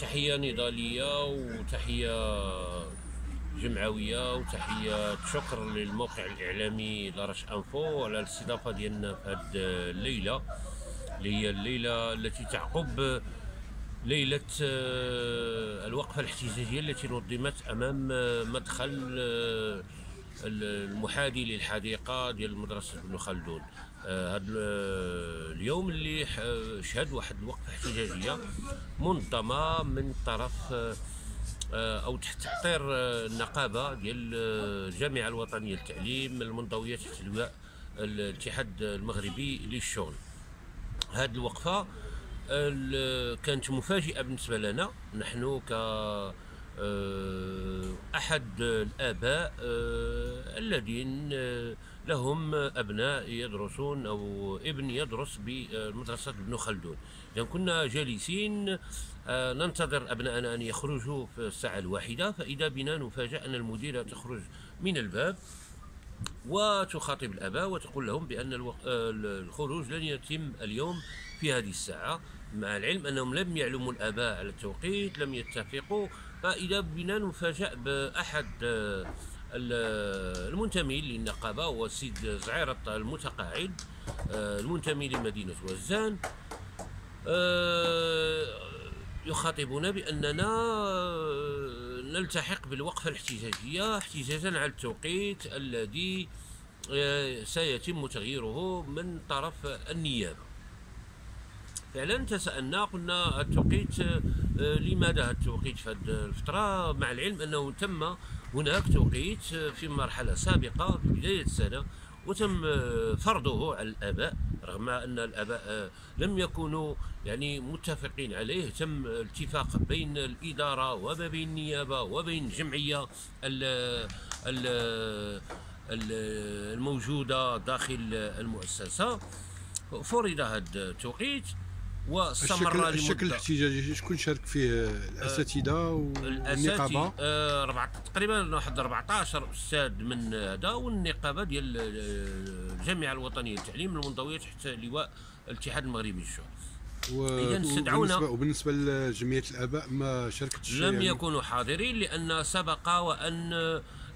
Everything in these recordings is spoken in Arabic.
تحية نضالية وتحية جمعوية وتحية شكر للموقع الإعلامي لارش أنفو على الاستضافة ديالنا في هذه الليلة اللي هي الليلة التي تعقب ليلة آه، الوقفة الاحتجاجية التي نظمت أمام آه، مدخل آه، المحاذي للحديقة ديال مدرسة ابن خلدون. هذا اليوم اللي شهد واحد الوقفة احتجاجية منظمة من طرف أو تحت تحضير النقابة ديال الجامعة الوطنية للتعليم المنضوية تحت لواء الاتحاد المغربي للشغل. هذه الوقفة كانت مفاجئة بالنسبة لنا. نحن ك آه، أحد الآباء آه، الذين آه، لهم أبناء يدرسون أو ابن يدرس بمدرسة ابن خلدون. اذا كنا جالسين ننتظر ابنائنا أن يخرجوا في الساعة الواحدة. فإذا بنا نفاجأ ان المديرة تخرج من الباب وتخاطب الآباء وتقول لهم بأن الخروج لن يتم اليوم في هذه الساعة. مع العلم أنهم لم يعلموا الآباء على التوقيت لم يتفقوا. فإذا بنا نفاجأ بأحد آه، المنتمي للنقابة هو السيد زعيرة المتقاعد آه، المنتمي لمدينة وزان. آه، يخاطبنا بأننا نلتحق بالوقفة الاحتجاجية احتجاجا على التوقيت الذي سيتم تغييره من طرف النيابة. فعلا تسألنا قلنا التوقيت آه، لماذا التوقيت في هذه الفترة؟ مع العلم أنه تم هناك توقيت في مرحلة سابقة في بداية السنة وتم آه، فرضه على الآباء رغم أن الآباء آه، لم يكونوا يعني متفقين عليه. تم الاتفاق بين الإدارة وما بين النيابة وبين الجمعية الموجودة داخل المؤسسة. فرض هذا التوقيت واستمر الشكل, الشكل الاحتجاجي شكون شارك فيه؟ الأساتذة والنقابة. آه تقريبا واحد 14 أستاذ من هذا والنقابة ديال الجامعة الوطنية للتعليم المنضويه تحت لواء الاتحاد المغربي للشغل اذا استدعونا وبالنسبه لجمعية الآباء ما شاركتش لم يعني؟ يكونوا حاضرين لأن سبق وأن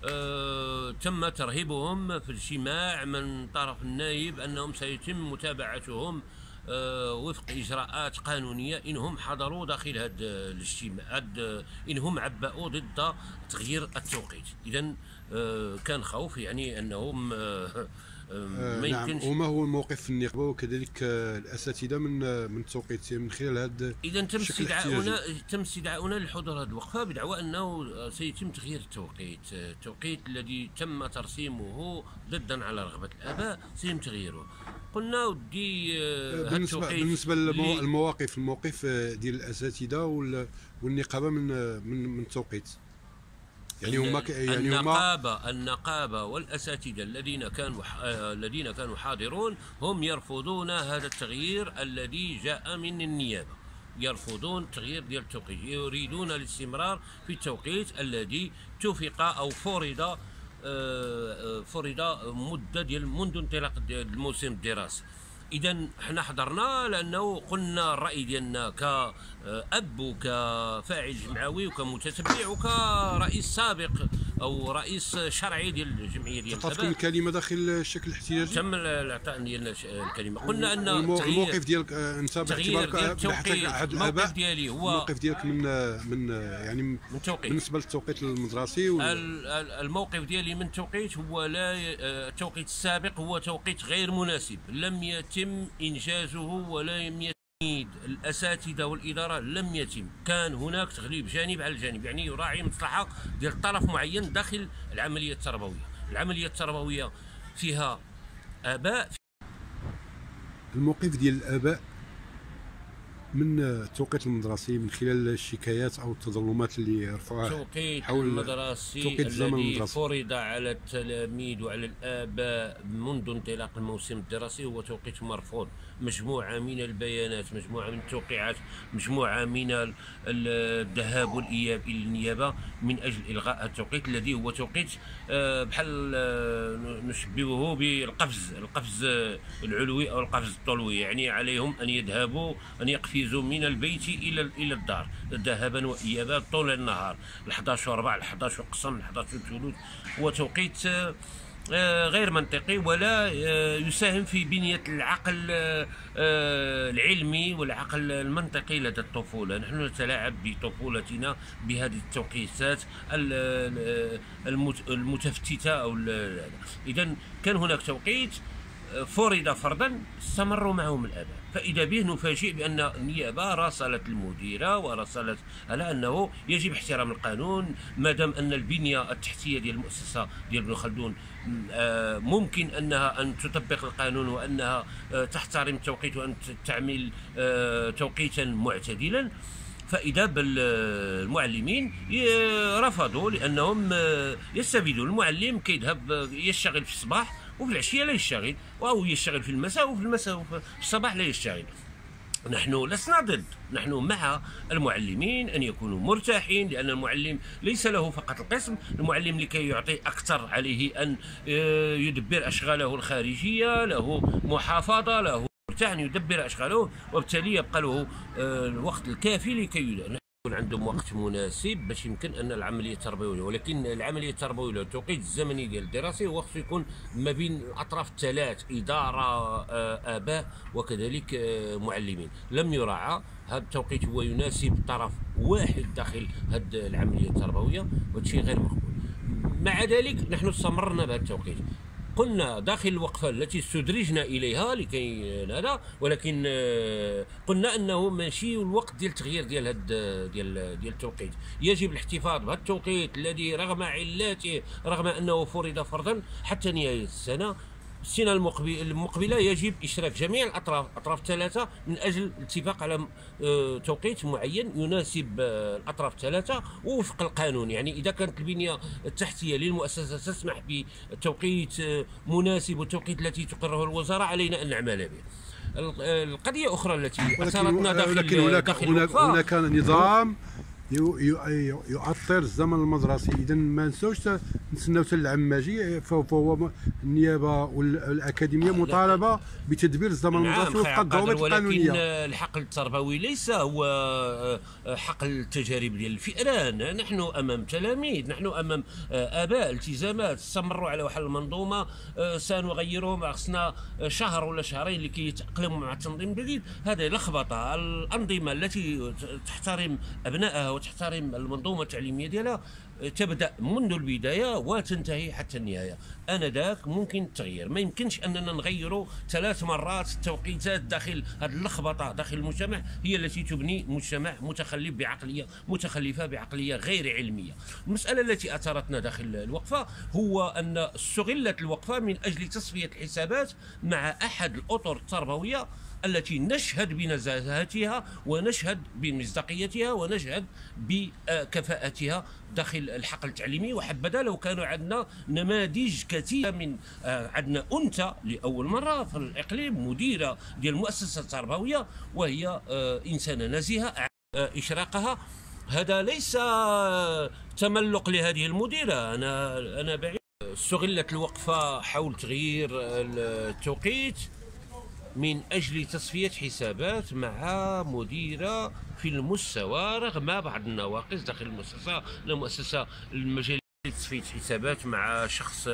آه تم ترهيبهم في الاجتماع من طرف النائب أنهم سيتم متابعتهم آه، وفق إجراءات قانونية إنهم حضروا داخل هذا الاجتماع إنهم عبأوا ضد تغيير التوقيت. اذا آه، كان خوف يعني أنهم آه، ما نعم. يمكنش وما هو الموقف النقابه وكذلك الأساتذة من من التوقيت من خلال هذا إذا تم استدعاؤنا تم استدعاؤنا لحضور هذه الوقفه بدعوى أنه سيتم تغيير التوقيت. التوقيت الذي تم ترسيمه ضدا على رغبة الآباء سيتم تغييره. قلنا ودي آه، بالنسبة بالنسبة للمواقف الموقف آه، ديال الأساتذة والنقابة من آه، من من التوقيت يعني هما يعني النقابه النقابة والأساتذة الذين كانوا الذين كانوا حاضرون هم يرفضون هذا التغيير الذي جاء من النيابة. يرفضون تغيير ديال التوقيت. يريدون الاستمرار في التوقيت الذي اتفق أو فرض فرض مدة ديال منذ انطلاق الموسم الدراسي اذا حنا حضرنا لأنه قلنا الرأي ديالنا كاب وكفاعل جمعوي وكمتتبع وكرئيس سابق. أو رئيس شرعي ديال الجمعية ديال تعطيكم الكلمة داخل الشكل الاحتجاجي تم الإعطاء ديالنا الكلمة. قلنا أن الموقف ديالك آه، أنت بأعتبارك احد الاباء ديالي هو الموقف ديالك من من يعني من توقيت. بالنسبة للتوقيت المدرسي الموقف ديالي من التوقيت هو لا آه، التوقيت السابق هو توقيت غير مناسب. لم يتم إنجازه ولم يتم الأساتذة والإدارة لم يتم. كان هناك تغليب جانب على الجانب يعني يراعي مصلحة ديال طرف معين داخل العملية التربوية. العملية التربوية فيها آباء الموقف ديال الآباء من التوقيت المدرسي من خلال الشكايات أو التظلمات اللي رفعوها التوقيت حول المدرسي توقيت الزمن الذي المدرسي. فرض على التلاميذ وعلى الآباء منذ انطلاق الموسم الدراسي هو توقيت مرفوض. مجموعة من البيانات مجموعة من التوقيعات مجموعة من الذهاب والإياب إلى النيابة من أجل إلغاء التوقيت الذي هو توقيت آه، بحال آه، نشبهه بالقفز القفز العلوي أو القفز الطلوي يعني عليهم أن يذهبوا أن يقفزوا من البيت إلى إلى الدار ذهابا وايابا طول النهار ل 11 وربع ل 11 قسم ل 11 ثلث توقيت آه، غير منطقي ولا آه، يساهم في بنية العقل آه، العلمي والعقل المنطقي لدى الطفولة. نحن نتلاعب بطفولتنا بهذه التوقيتات المتفتتة أو إذا كان هناك توقيت. فرض فرضا استمروا معهم الاباء فإذا به نفاجئ بأن النيابة راسلت المديرة وراسلت على أنه يجب احترام القانون ما دام أن البنية التحتية ديال المؤسسة ديال ابن خلدون آه، ممكن أنها أن تطبق القانون وأنها آه، تحترم التوقيت وأن تعمل آه، توقيتا معتدلا. فإذا بالمعلمين رفضوا لأنهم يستفيدون المعلم كيذهب يشتغل في الصباح وفي العشيه لا يشتغل أو يشتغل في المساء وفي المساء وفي الصباح لا يشتغل. نحن لسنا ضد نحن مع المعلمين أن يكونوا مرتاحين لأن المعلم ليس له فقط القسم المعلم لكي يعطي أكثر عليه أن آه، يدبر أشغاله الخارجية له محافظة له مرتاح أن يدبر أشغاله وبالتالي يبقى له آه، الوقت الكافي لكي يكون عندهم وقت مناسب باش يمكن أن العملية التربوية ولكن العملية التربوية التوقيت الزمني ديال الدراسة هو خصو يكون ما بين الاطراف الثلاث إدارة آه، آباء وكذلك آه، معلمين. لم يراعى هذا التوقيت هو يناسب طرف واحد داخل هذه العملية التربوية وهذا غير مقبول. مع ذلك نحن استمرنا بهذا التوقيت. قلنا داخل الوقفة التي استدرجنا إليها لكي هذا ولكن آه، قلنا أنه ماشي الوقت ديال التغيير ديال هاد ديال ديال التوقيت. يجب الاحتفاظ بهذا التوقيت الذي رغم علاته رغم أنه فرض فرضا حتى نهاية السنة السنة المقبلة يجب إشراك جميع الأطراف الأطراف الثلاثة من أجل الاتفاق على آه، توقيت معين يناسب آه، الأطراف الثلاثة وفق القانون. يعني إذا كانت البنية التحتية للمؤسسة تسمح بتوقيت آه، مناسب والتوقيت التي تقرره الوزارة علينا أن نعمل به. القضية الأخرى التي أثارتنا داخل ولكن هناك, هناك, هناك نظام يؤثر الزمن المدرسي. اذا ما نساوش نتسناو حتى العماجي فهو النيابة والاكاديميه مطالبة بتدبير الزمن نعم المدرسي وفق الضوابط القانونيه ولكن الحقل التربوي ليس هو آه، حقل التجارب ديال الفئران. نحن أمام تلاميذ نحن أمام آه، آباء التزامات. استمروا على واحد المنظومة آه، سنغيرهم. خصنا شهر ولا شهرين لكي يتأقلموا مع التنظيم الجديد هذه لخبطة. الأنظمة التي تحترم أبنائها وتحترم المنظومة التعليمية ديالها تبدأ منذ البداية وتنتهي حتى النهاية. أنا ذاك ممكن التغيير. ما يمكنش أننا نغيروا ثلاث مرات التوقيتات داخل هذه اللخبطة داخل المجتمع هي التي تبني مجتمع متخلف بعقلية متخلفة بعقلية غير علمية. المسألة التي اثارتنا داخل الوقفة هو أن استغلت الوقفة من أجل تصفية الحسابات مع أحد الأطر التربوية التي نشهد بنزاهتها ونشهد بمصداقيتها ونشهد بكفاءتها داخل الحقل التعليمي. وحبذا لو كانوا عندنا نماذج كثيرة من آه، عندنا أنثى لأول مرة في الإقليم مديرة ديال المؤسسه التربوية وهي آه، إنسانة نزيهة آه، إشراقها. هذا ليس تملق لهذه المديرة. أنا أنا بعيد. استغلت الوقفة حول تغيير التوقيت. من أجل تصفية حسابات مع مديرة في المستوى رغم بعض النواقص داخل المؤسسة المؤسسة المجال تصفية حسابات مع شخص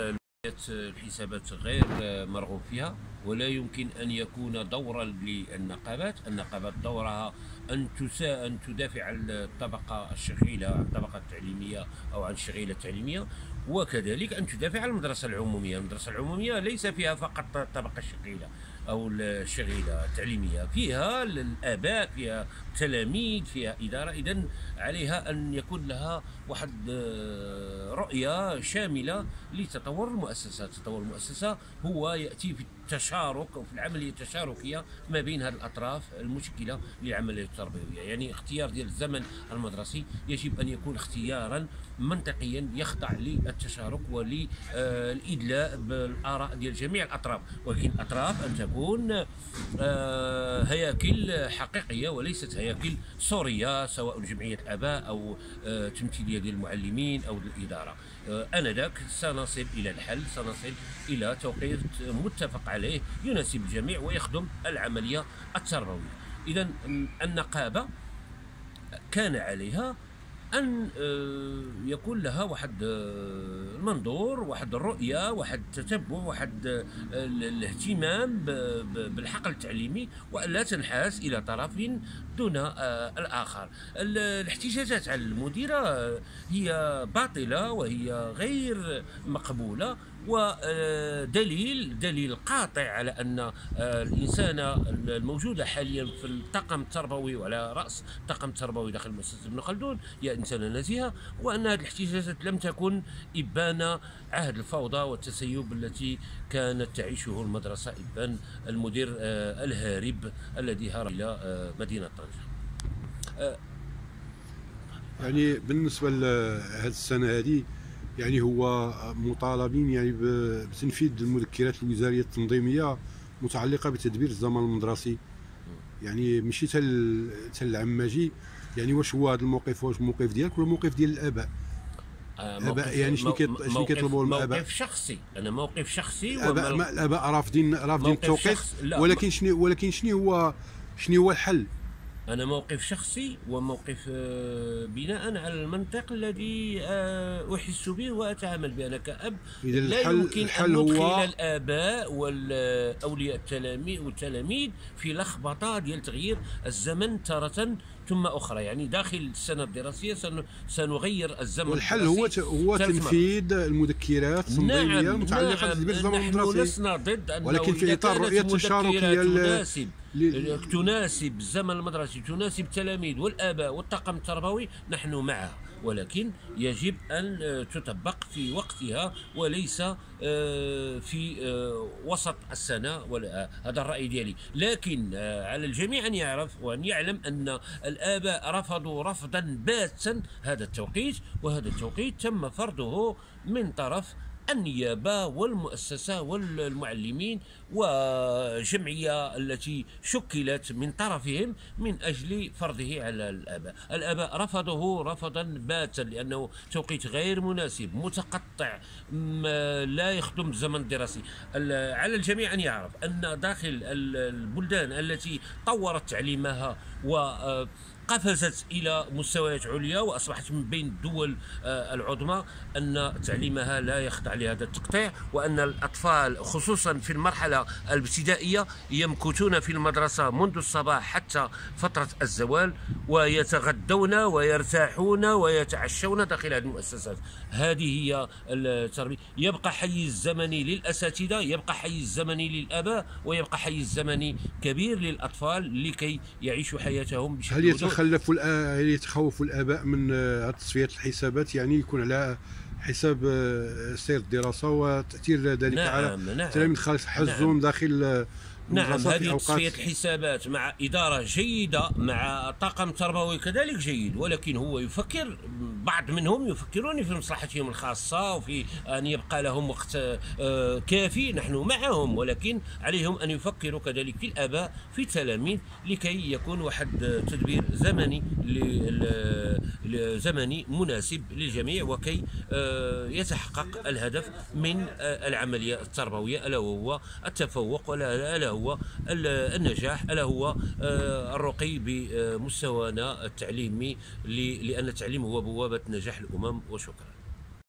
الحسابات غير مرغوب فيها. ولا يمكن أن يكون دورا للنقابات، النقابات دورها أن تسا أن تدافع عن الطبقة الشغيلة، عن الطبقة التعليمية أو عن الشغيلة التعليمية، وكذلك أن تدافع عن المدرسة العمومية، المدرسة العمومية ليس فيها فقط الطبقة الشغيلة، أو الشغيلة التعليمية. فيها الاباء فيها تلاميذ فيها إدارة. اذا عليها أن يكون لها واحد آه، رؤية شاملة لتطور المؤسسه تطور المؤسسه هو يأتي في التشارك في العملية التشاركية ما بين هذه الأطراف المشكلة للعملية التربوية. يعني اختيار ديال الزمن المدرسي يجب أن يكون اختيارا منطقيا يخضع للتشارك وللإدلاء بالآراء ديال جميع الأطراف. ولكن الأطراف أن تكون آه، هياكل حقيقية وليست هياكل صوريه سواء جمعية الآباء أو آه، تمثيلية ديال المعلمين أو الاداره آه، انذاك سنصل إلى الحل سنصل إلى توقيت متفق عليه يناسب الجميع ويخدم العملية التربوية. اذا النقابة كان عليها أن آه، يكون لها واحد آه، المنظور واحد الرؤية واحد التتبع واحد آه، الاهتمام بالحقل التعليمي والا تنحاز إلى طرف دون الآخر. الاحتجاجات على المديرة هي باطلة وهي غير مقبولة. ودليل دليل قاطع على أن الانسانه الموجوده حاليا في الطاقم التربوي وعلى رأس الطاقم التربوي داخل مؤسسة ابن خلدون هي انسانه نزيهه وأن هذه الاحتجاجات لم تكن إبان عهد الفوضى والتسيب التي كانت تعيشه المدرسة إبان المدير آه، الهارب الذي هرب إلى آه، مدينة طنجة. آه، يعني بالنسبة لهذه السنة هذه يعني هو مطالبين يعني بتنفيذ المذكرات الوزارية التنظيمية متعلقة بتدبير الزمن المدرسي. يعني ماشي تال العماجي. يعني واش هو هذا الموقف؟ واش الموقف ديالك ولا الموقف ديال الآباء؟ الاباء يعني شنو شنو كيطلبوا الاباء موقف شخصي. أنا موقف شخصي الاباء الاباء رافضين رافضين التوقيت ولكن شنو ولكن شنو هو شنو هو الحل؟ أنا موقف شخصي وموقف آه، بناء على المنطق الذي آه، أحس به وأتعامل به. أنا كأب لا يمكن أن ندخل الآباء والأولياء التلاميذ والتلاميذ في لخبطة ديال تغيير الزمن تارة ثم أخرى. يعني داخل السنة الدراسية سنغير الزمن والحل هو هو تنفيذ المذكرات التنظيميه نعم المتعلقة نعم بالزمن الدراسي نحن لسنا ضد أنه ولكن في إطار رؤية التشاركية تناسب تناسب الزمن المدرسي تناسب التلاميذ والآباء والطاقم التربوي نحن معها ولكن يجب أن آه، تطبق في وقتها وليس آه، في آه، وسط السنة ولا هذا الرأي ديالي. لكن على الجميع أن يعرف وأن يعلم أن الاباء رفضوا رفضا باتا هذا التوقيت وهذا التوقيت تم فرضه من طرف النيابة والمؤسسة والمعلمين وجمعية التي شكلت من طرفهم من أجل فرضه على الآباء الآباء رفضه رفضا باتا لأنه توقيت غير مناسب متقطع لا يخدم الزمن الدراسي على الجميع أن يعرف أن داخل البلدان التي طورت تعليمها و قفزت إلى مستويات عليا وأصبحت من بين الدول آه، العظمى أن تعليمها لا يخضع لهذا التقطيع وأن الأطفال خصوصا في المرحلة الابتدائية يمكثون في المدرسة منذ الصباح حتى فترة الزوال ويتغدون ويرتاحون ويتعشون داخل هذه المؤسسات. هذه هي التربيه يبقى حيز زمني للأساتذة يبقى حيز زمني للآباء ويبقى حيز زمني كبير للأطفال لكي يعيشوا حياتهم بشكل يتخلفوا يتخوفوا الآباء من آه، تصفيه الحسابات يعني يكون على حساب آه، سير الدراسة وتأثير ذلك نعم على نعم. التلاميذ خالص حزون نعم. داخل نعم هذه تصفية الحسابات مع إدارة جيدة مع طاقم تربوي كذلك جيد ولكن هو يفكر بعض منهم يفكرون في مصلحتهم الخاصة وفي أن يبقى لهم وقت آه، كافي نحن معهم ولكن عليهم أن يفكروا كذلك في الآباء في التلاميذ لكي يكون واحد تدبير زمني زمني مناسب للجميع وكي آه، يتحقق الهدف من آه، العملية التربوية ألا وهو التفوق ألا هو هو النجاح ألا هو آه، الرقي بمستوانا التعليمي لأن التعليم هو بوابة نجاح الأمم وشكرا.